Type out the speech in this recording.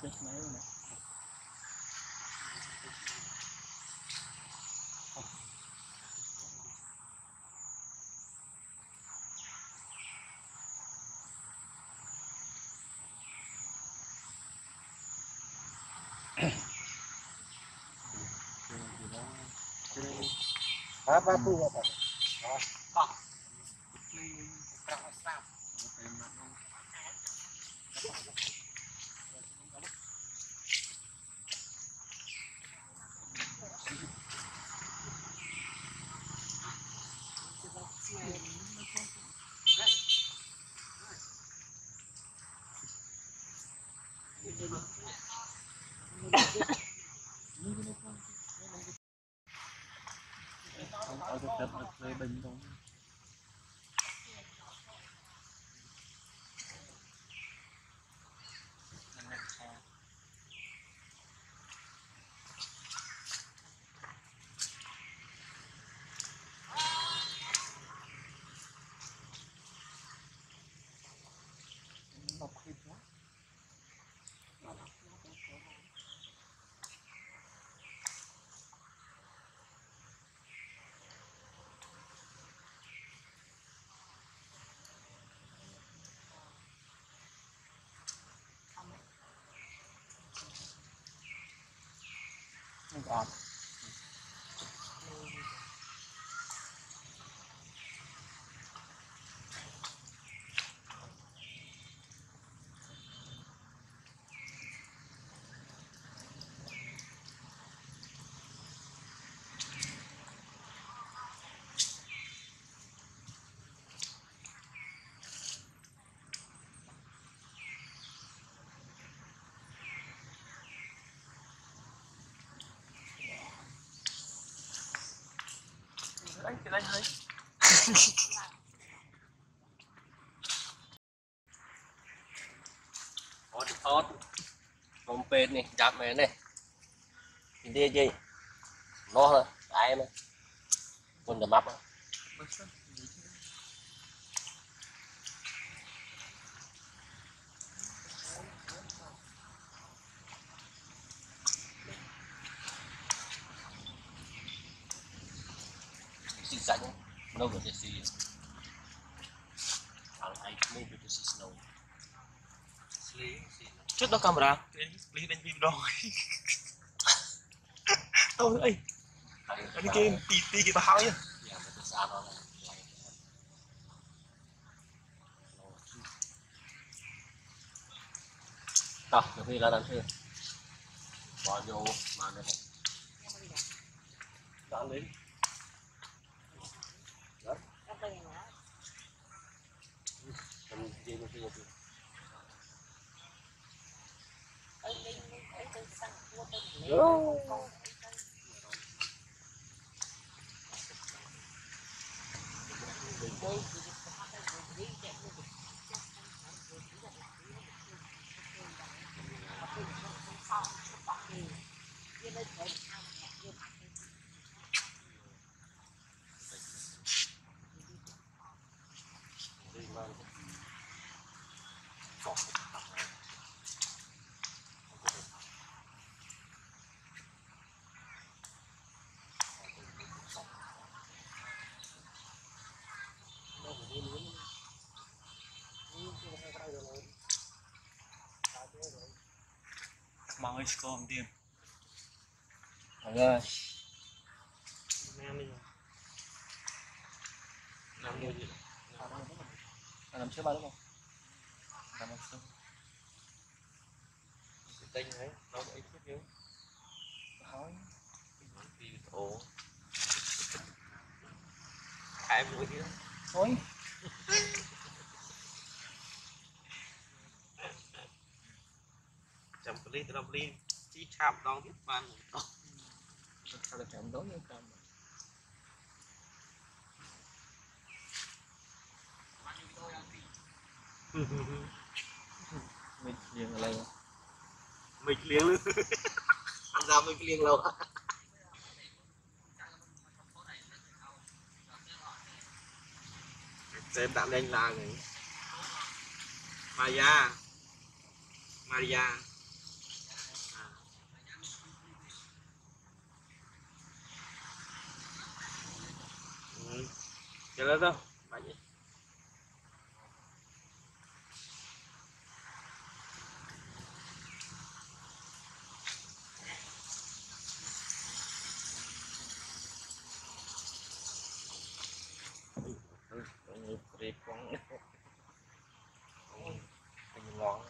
ចេះស្មៅណាាបាទពូបាទបាទនេះប្រាក់ស្រាប់ទៅមកនោះ Không được tập về bình thôi. Cái đánh hơi. Ôi thốt Không bên này, chạm mẹ này Nhìn đi gì Nó thôi, ai mà Quân đầm mắp á See sánh No good to see I'll I maybe to see snow Trước đó camera. Lý đánh phim rồi. Ôi ơi, anh kia tì tì cái báo nhá. Yeah, but it's out on like Đó, được khi là làm chưa? Bỏ vô mà nó Dán lên Đó Mình đi Mang ơi, scom tiền. Thằng ơi Nam đi năm mươi gì À, làm trước ba đúng không? Làm trước. tinh đấy nó có ít chút chứ Hỏi. thì ổ hai mũi kia Thôi. Từ đồng ly chi chạm đong biết camera. Mình liền đây. mình luôn ăn ra mình liếng lâu xem tạm đánh là người Maria Maria Chờ đó, đâu. Mày gì Hãy subscribe cho kênh Ghiền Mì Gõ